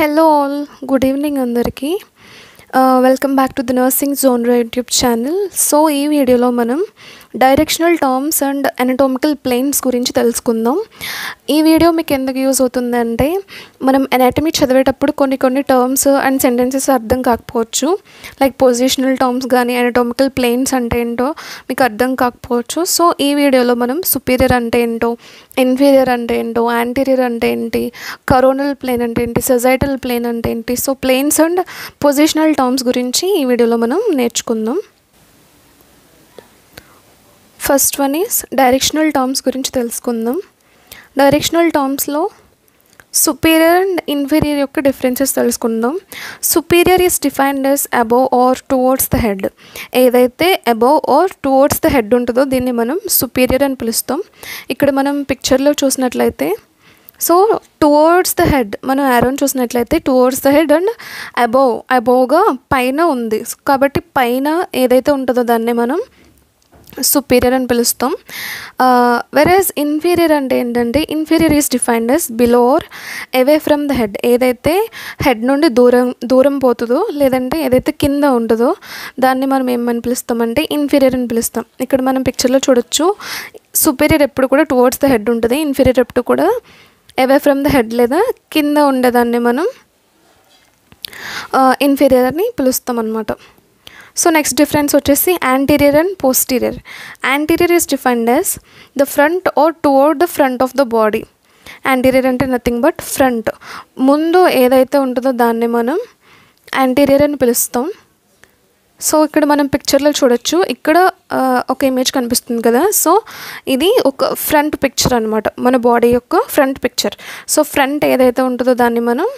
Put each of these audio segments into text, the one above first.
Hello all good evening అందరికీ. Welcome back to the nursing zone YouTube channel so ఈ వీడియోలో మనం directional terms and anatomical planes గురించి తెలుసుకుందాం. ఈ వీడియో మీకు ఎందుకు యూజ్ అవుతుందంటే మనం ఎనాటమీ చదివేటప్పుడు కొన్ని కొన్ని టర్మ్స్ అండ్ సెంటెన్సెస్ అర్థం కాకపోవచ్చు. లైక్ పొజిషనల్ టర్మ్స్ కానీ అనటోమికల్ ప్లేన్స్ అంటే ఏంటో మీకు అర్థం కాకపోవచ్చు. సో ఈ వీడియోలో మనం సుపీరియర్ అంటే ఏంటో ఇన్ఫీరియర్ అంటే ఏంటో యాంటీరియర్ అంటే ఏంటి కరోనల్ ప్లేన్ అంటే ఏంటి సెజైటల్ ప్లేన్ అంటే ఏంటి so planes and positional terms గురించి ఈ వీడియోలో మనం నేర్చుకుందాం. First one is directional terms గురించి తెలుసుకుందాం. డైరెక్షనల్ టర్మ్స్లో సుపీరియర్ అండ్ ఇన్ఫీరియర్ యొక్క డిఫరెన్సెస్ తెలుసుకుందాం. Superior is defined as above or towards the head ఏదైతే above or towards the head ఉంటుందో దీన్ని మనం సుపీరియర్ అని పిలుస్తాం. ఇక్కడ మనం పిక్చర్లో చూసినట్లయితే సో టువర్డ్స్ ద హెడ్ మనం యారోన్ చూసినట్లయితే towards the head and above అబోవ్గా పైన ఉంది. కాబట్టి పైన ఏదైతే ఉంటుందో దాన్ని మనం సుపీరియర్ అని పిలుస్తాం. Uh, వెరేజ్ ఇన్ఫీరియర్ అంటే ఏంటంటే inferior is defined as below or away from the head ఏదైతే హెడ్ నుండి దూరం దూరం పోతుందో లేదంటే ఏదైతే కింద ఉంటుందో దాన్ని మనం ఏమని పిలుస్తామంటే ఇన్ఫీరియర్ అని పిలుస్తాం. ఇక్కడ మనం పిక్చర్లో చూడొచ్చు సుపీరియర్ ఎప్పుడు కూడా టువర్డ్స్ ద హెడ్ ఉంటుంది ఇన్ఫీరియర్ ఎప్పుడు కూడా అవే ఫ్రమ్ ద హెడ్ లేదా కింద ఉండేదాన్ని మనం uh, ఇన్ఫీరియర్ అని పిలుస్తాం అనమాట సో నెక్స్ట్ డిఫరెన్స్ వచ్చేసి anterior and posterior anterior is defined as the front or toward the front of the body anterior అంటే నథింగ్ బట్ ఫ్రంట్ ముందు ఏదైతే ఉంటుందో దాన్ని మనం యాంటీరియర్ అని పిలుస్తాం. సో ఇక్కడ మనం పిక్చర్లో చూడొచ్చు. ఇక్కడ ఒక ఇమేజ్ కనిపిస్తుంది కదా. సో ఇది ఒక ఫ్రంట్ పిక్చర్ అనమాట మన బాడీ యొక్క ఫ్రంట్ పిక్చర్ సో ఫ్రంట్ ఏదైతే ఉంటుందో దాన్ని మనం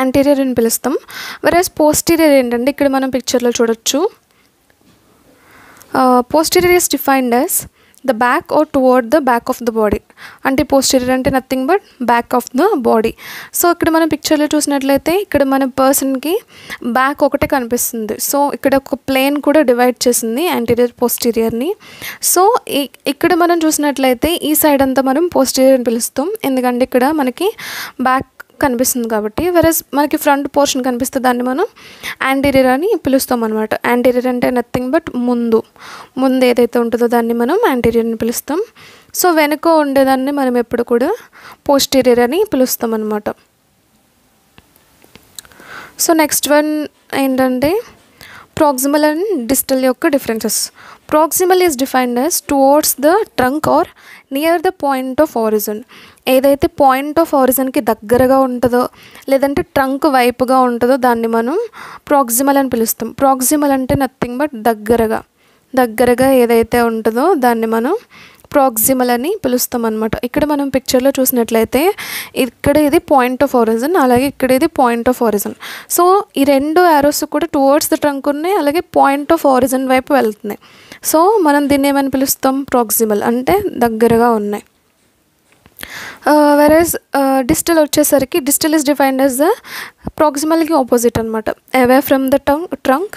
యాంటీరియర్ అని పిలుస్తాం. వెరస్ పోస్టీరియర్ ఏంటంటే ఇక్కడ మనం పిక్చర్లో చూడొచ్చు. Posterior is defined as the back or toward the back of the body అంటే పోస్టీరియర్ అంటే nothing but back of the body so ఇక్కడ మనం పిక్చర్లో చూసినట్లయితే ఇక్కడ మన పర్సన్కి బ్యాక్ ఒకటే కనిపిస్తుంది. సో ఇక్కడ ఒక ప్లేన్ కూడా డివైడ్ చేసింది యాంటీరియర్ పోస్టీరియర్ని సో ఇక్కడ మనం చూసినట్లయితే ఈ సైడ్ అంతా మనం పోస్టీరియర్ అని పిలుస్తాం. ఎందుకంటే ఇక్కడ మనకి బ్యాక్ కనిపిస్తుంది కాబట్టి వెరస్ మనకి ఫ్రంట్ పోర్షన్ కనిపిస్తే దాన్ని మనం యాంటీరియర్ అని పిలుస్తాం అనమాట యాంటీరియర్ అంటే నథింగ్ బట్ ముందు. ముందు ఏదైతే ఉంటుందో దాన్ని మనం యాంటీరియర్ అని పిలుస్తాం. సో వెనుక ఉండేదాన్ని మనం ఎప్పుడు కూడా పోస్టీరియర్ అని పిలుస్తాం అనమాట సో నెక్స్ట్ వన్ ఏంటంటే ప్రాక్సిమల్ అండ్ డిస్టల్ యొక్క differences proximal is defined as towards the trunk or near the point of origin ఏదైతే పాయింట్ ఆఫ్ ఆరిజన్కి దగ్గరగా ఉంటుందో లేదంటే ట్రంక్ వైపుగా ఉంటుందో దాన్ని మనం ప్రాక్సిమల్ అని పిలుస్తాం. ప్రాక్సిమల్ అంటే నథింగ్ బట్ దగ్గరగా. దగ్గరగా ఏదైతే ఉంటుందో దాన్ని మనం ప్రాక్సిమల్ అని పిలుస్తాం అనమాట ఇక్కడ మనం పిక్చర్లో చూసినట్లయితే ఇక్కడ ఇది పాయింట్ ఆఫ్ ఆరిజన్ అలాగే ఇక్కడ ఇది పాయింట్ ఆఫ్ ఆరిజన్ సో ఈ రెండు యారోస్ కూడా టువర్డ్స్ ద ట్రంక్ ఉన్నాయి అలాగే పాయింట్ ఆఫ్ ఆరిజన్ వైపు వెళ్తున్నాయి. సో మనం దీన్ని ఏమని పిలుస్తాం? ప్రాక్సిమల్ అంటే దగ్గరగా ఉన్నాయి. Uh, వెరస్ డిజిటల్ uh, వచ్చేసరికి digital is defined as the ప్రాక్సిమల్కి opposite అనమాట away from the tongue trunk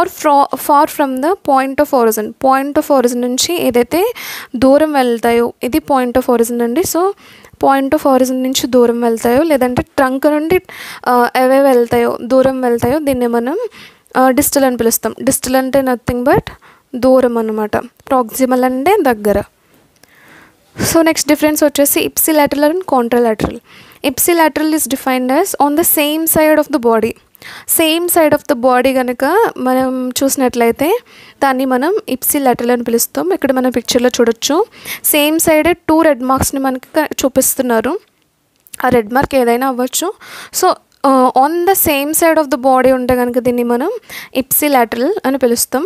or fra far from the point of origin point of origin నుంచి ఏదైతే దూరం వెళ్తాయో ఇది పాయింట్ ఆఫ్ ఆరిజిన్ అండి. సో పాయింట్ ఆఫ్ ఆరిజిన్ నుంచి దూరం వెళ్తాయో లేదంటే ట్రంక్ నుండి uh, అవే వెళ్తాయో దూరం వెళ్తాయో దీన్ని మనం డిస్టల్ అని పిలుస్తాం. డిస్టల్ అంటే నథింగ్ బట్ దూరం అనమాట ప్రాక్సిమల్ అంటే దగ్గర. సో నెక్స్ట్ డిఫరెన్స్ వచ్చేసి ipsilateral and contralateral ipsilateral is defined as on the same side of the body same side of the body కనుక మనం చూసినట్లయితే దాన్ని మనం ఇప్సిలాటరల్ అని పిలుస్తాం. ఇక్కడ మనం పిక్చర్లో చూడొచ్చు. సేమ్ సైడే టూ రెడ్ మార్క్స్ని మనకి చూపిస్తున్నారు. ఆ రెడ్ మార్క్ ఏదైనా అవ్వచ్చు. So on the same side of the body ఉంటే కనుక దీన్ని మనం ఇప్సిలాటరల్ అని పిలుస్తాం.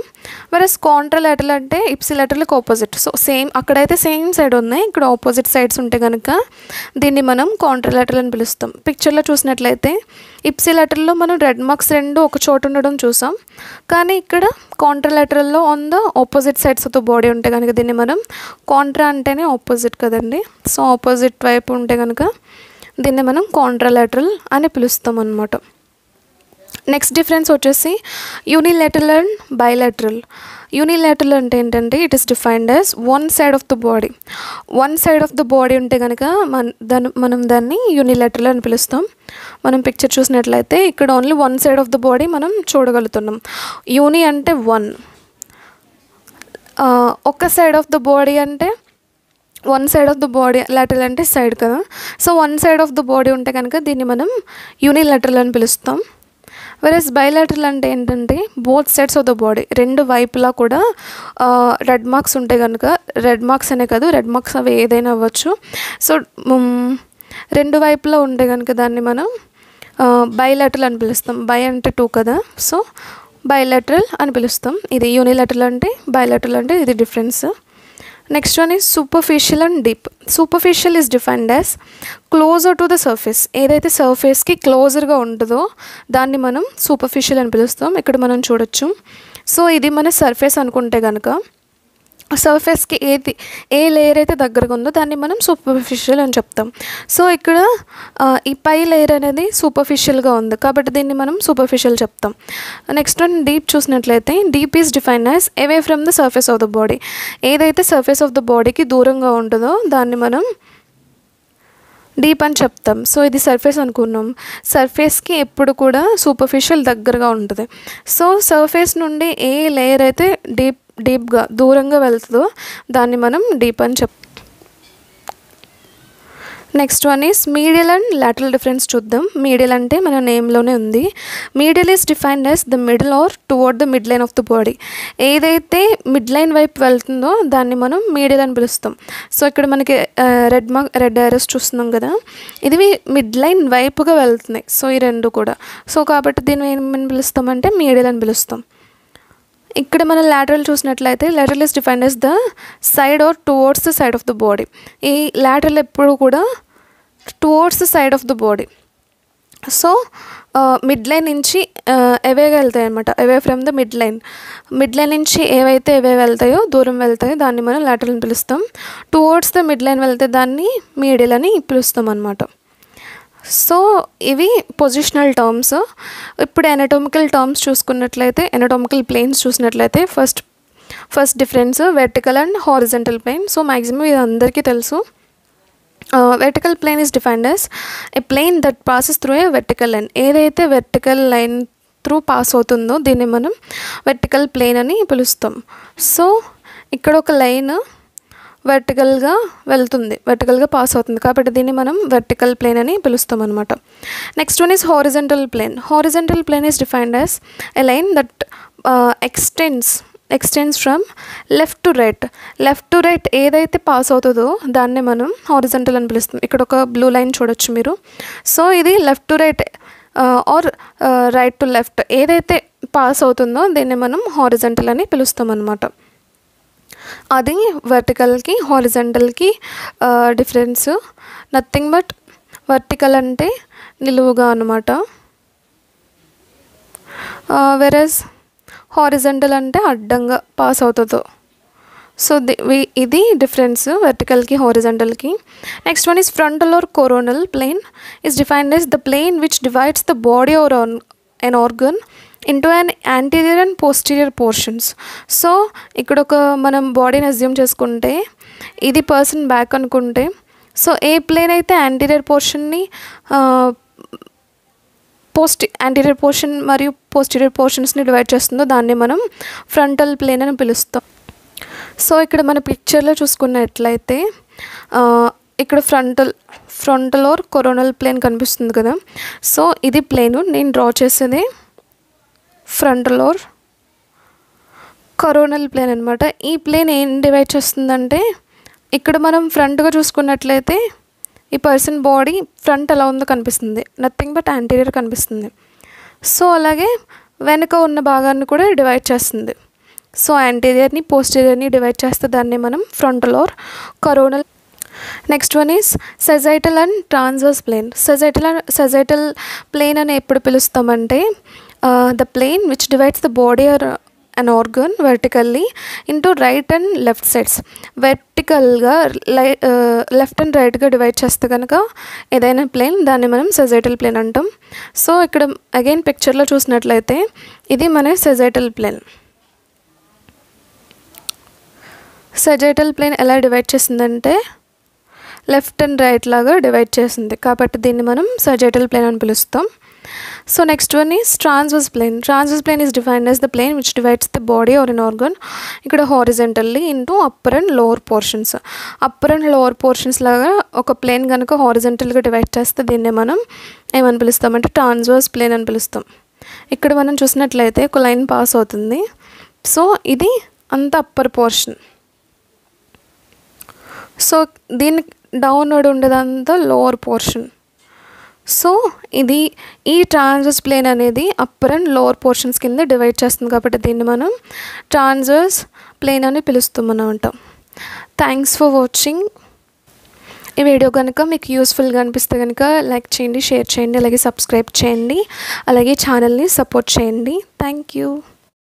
వరస్ కాంట్రలాటరల్ అంటే ఇప్సిలాటరల్కి ఆపోజిట్ సో సేమ్ అక్కడైతే సేమ్ సైడ్ ఉన్నాయి ఇక్కడ ఆపోజిట్ సైడ్స్ ఉంటే కనుక దీన్ని మనం కాంట్రలాటరల్ అని పిలుస్తాం. పిక్చర్లో చూసినట్లయితే ఇప్సిలాటరల్లో మనం రెడ్ మార్క్స్ రెండు ఒక చోట ఉండడం చూసాం. కానీ ఇక్కడ కాంట్రలాటరల్లో on the opposite sides of the body ఉంటే కనుక దీన్ని మనం కాంట్రా అంటేనే ఆపోజిట్ కదండి. సో ఆపోజిట్ వైపు ఉంటే కనుక దీన్ని మనం కాంట్రలాటరల్ అని పిలుస్తాం అనమాట నెక్స్ట్ డిఫరెన్స్ వచ్చేసి యూనిలేటరల్ అండ్ బైలాటరల్ యూనిలేటరల్ అంటే ఏంటంటే it is defined as one side of the body one side of the body ఉంటే కనుక మన దాని మనం దాన్ని యూనిలేటరల్ అని పిలుస్తాం. మనం పిక్చర్ చూసినట్లయితే ఇక్కడ only one side of the body మనం చూడగలుగుతున్నాం. యూని అంటే వన్ uh, ఒక సైడ్ ఆఫ్ ద బాడీ అంటే one side of the body lateral అంటే సైడ్ కదా. So one side of the body ఉంటే కనుక దీన్ని మనం యూనిలాటరల్ అని పిలుస్తాం. వెరస్ బయలాటరల్ అంటే ఏంటంటే both sides of the body రెండు వైపులా కూడా రెడ్ మార్క్స్ ఉంటే కనుక రెడ్ మార్క్స్ అనే కాదు రెడ్ మార్క్స్ అవి ఏదైనా అవ్వచ్చు. సో రెండు వైపులా ఉంటే కనుక దాన్ని మనం బయలాటరల్ అని పిలుస్తాం. బై అంటే టూ కదా. సో బయలాటరల్ అని పిలుస్తాం. ఇది యూనిలాటరల్ అంటే బయలాటరల్ అంటే ఇది difference next one is superficial and deep superficial is defined as closer to the surface ఏదైతే సర్ఫేస్కి క్లోజర్గా ఉంటుందో దాన్ని మనం సూపర్ఫిషియల్ అని పిలుస్తాం. ఇక్కడ మనం చూడొచ్చు. సో ఇది మన సర్ఫేస్ అనుకుంటే కనుక సర్ఫేస్కి ఏది ఏ లేయర్ అయితే దగ్గరగా ఉందో దాన్ని మనం సూపర్ఫిషియల్ అని చెప్తాం. సో ఇక్కడ ఈ పై లేయర్ అనేది సూపర్ఫిషియల్గా ఉంది కాబట్టి దీన్ని మనం సూపర్ఫిషియల్ చెప్తాం. నెక్స్ట్ వన్ డీప్ చూసినట్లయితే deep is define as away from the surface of the body ఏదైతే సర్ఫేస్ ఆఫ్ ద బాడీకి దూరంగా ఉంటుందో దాన్ని మనం డీప్ అని చెప్తాం. సో ఇది సర్ఫేస్ అనుకున్నాం. సర్ఫేస్కి ఎప్పుడు కూడా సూపర్ఫిషియల్ దగ్గరగా ఉంటుంది. సో సర్ఫేస్ నుండి ఏ లేయర్ అయితే డీప్ డీప్గా దూరంగా వెళ్తుందో దాన్ని మనం డీప్ అని చెప్ next one is medial and lateral difference చూద్దాం. మీడియల్ అంటే మన నేమ్లోనే ఉంది. Medial is defined as the middle or toward the mid line of the body. ఏదైతే మిడ్ లైన్ వైపు వెళ్తుందో దాన్ని మనం మీడియల్ అని పిలుస్తాం. సో ఇక్కడ మనకి రెడ్ మార్క్ రెడ్ ఐరస్ చూస్తున్నాం కదా? ఇది మిడ్ లైన్ వైపుగా వెళ్తున్నాయి. సో ఈ రెండు కూడా. సో కాబట్టి దీన్ని ఏమని పిలుస్తామంటే మీడియల్ అని పిలుస్తాం. ఇక్కడ మనం లాటరల్ చూసినట్లయితే lateral is define as the side or towards the side of the body ఈ లాటరల్ ఎప్పుడు కూడా towards the side of the body so mid line నుంచి uh, ఎవేగా వెళ్తాయి అనమాట away from the mid line mid line నుంచి ఏవైతే away వెళ్తాయో దూరం వెళ్తాయో దాన్ని మనం లాటరల్ అని పిలుస్తాం. టువర్డ్స్ ద మిడ్ లైన్ వెళ్తే దాన్ని మీడియల్ అని పిలుస్తాం అనమాట సో ఇవి పొజిషనల్ టర్మ్స్ ఇప్పుడు ఎనటోమికల్ టర్మ్స్ చూసుకున్నట్లయితే ఎనటోమికల్ ప్లేన్స్ చూసినట్లయితే first first difference vertical and horizontal plane so maximum ఇది అందరికీ తెలుసు. Vertical plane is defined as a plane that passes through a vertical line ఏదైతే వెర్టికల్ లైన్ త్రూ పాస్ అవుతుందో దీన్ని మనం వెర్టికల్ ప్లేన్ అని పిలుస్తాం. సో ఇక్కడ ఒక లైన్ వెర్టికల్గా వెళ్తుంది. వెర్టికల్గా పాస్ అవుతుంది. కాబట్టి దీన్ని మనం వెర్టికల్ ప్లేన్ అని పిలుస్తాం అనమాట next one is horizontal plane horizontal plane is defined as a line that extends extends from left to right left to right ఏదైతే పాస్ అవుతుందో దాన్నే మనం హారిజెంటల్ అని పిలుస్తాం. ఇక్కడ ఒక బ్లూ లైన్ చూడొచ్చు మీరు. సో ఇది left to right or right to left ఏదైతే పాస్ అవుతుందో దీన్ని మనం హారిజెంటల్ అని పిలుస్తాం అనమాట అది వర్టికల్కి హారిజెంటల్కి డిఫరెన్స్ నథింగ్ బట్ వర్టికల్ అంటే నిలువుగా అనమాట వెరస్ హారిజెంటల్ అంటే అడ్డంగా పాస్ అవుతుందో. సో ఇది డిఫరెన్స్ వెర్టికల్కి హారిజెంటల్కి next one is frontal or coronal plane is defined as the plane which divides the body or an organ into and anterior and posterior portions so ఇక్కడ ఒక మనం బాడీని అజ్యూమ్ చేసుకుంటే ఇది పర్సన్ బ్యాక్ అనుకుంటే so ఏ plane అయితే anterior పోర్షన్ని post anterior portion మరియు పోస్టీరియర్ పోర్షన్స్ని డివైడ్ చేస్తుందో దాన్ని మనం ఫ్రంటల్ ప్లేన్ అని పిలుస్తాం సో ఇక్కడ మన పిక్చర్లో చూసుకున్నట్లయితే ఇక్కడ frontal frontal or coronal plane కనిపిస్తుంది కదా సో ఇది ప్లేను నేను డ్రా చేసేది ఫ్రంట్ లోర్ కరోనల్ ప్లేన్ అనమాట ఈ ప్లేన్ ఏం డివైడ్ చేస్తుందంటే ఇక్కడ మనం ఫ్రంట్గా చూసుకున్నట్లయితే ఈ పర్సన్ బాడీ ఫ్రంట్ ఎలా ఉందో కనిపిస్తుంది. నథింగ్ బట్ యాంటీరియర్ కనిపిస్తుంది. సో అలాగే వెనుక ఉన్న భాగాన్ని కూడా డివైడ్ చేస్తుంది. సో యాంటీరియర్ని పోస్టీరియర్ని డివైడ్ చేస్తే దాన్ని మనం front or coronal. Next one is sagittal and transverse plane. Sagittal sagittal plane అని ఎప్పుడు పిలుస్తామంటే the plane which divides the body or an organ vertically into right and left sides వెర్టికల్గా లై left and రైట్గా divide చేస్తే కనుక ఏదైనా plane దాన్ని మనం sagittal plane అంటాం. సో ఇక్కడ అగైన్ పిక్చర్లో చూసినట్లయితే ఇది మన సెజైటల్ ప్లేన్ సెజైటల్ ప్లేన్ ఎలా డివైడ్ చేసిందంటే లెఫ్ట్ అండ్ రైట్ లాగా డివైడ్ చేసింది కాబట్టి దీన్ని మనం సజైటల్ ప్లేన్ అని పిలుస్తాం. So next one is transverse plane transverse plane is defined as the plane which divides the body or in organ ఇక్కడ horizontally into upper and lower portions upper and lower portions లాగా ఒక plane కనుక హారిజెంటల్గా divide చేస్తే దీన్ని మనం ఏమని పిలుస్తామంటే transverse plane అని పిలుస్తాం ఇక్కడ మనం చూసినట్లయితే ఒక లైన్ పాస్ అవుతుంది సో ఇది అంత అప్పర్ పోర్షన్ సో దీని డౌన్వర్డ్ ఉండేదంతా లోవర్ పోర్షన్ సో ఇది ఈ ట్రాన్సర్స్ ప్లేన్ అనేది అప్పర్ అండ్ లోవర్ పోర్షన్స్ కింద డివైడ్ చేస్తుంది కాబట్టి దీన్ని మనం ట్రాన్సర్స్ ప్లేన్ అని పిలుస్తామన్నమాట థ్యాంక్స్ ఫర్ వాచింగ్ ఈ వీడియో కనుక మీకు యూస్ఫుల్గా అనిపిస్తే కనుక లైక్ చేయండి షేర్ చేయండి అలాగే సబ్స్క్రైబ్ చేయండి అలాగే ఛానల్ని సపోర్ట్ చేయండి. Thank you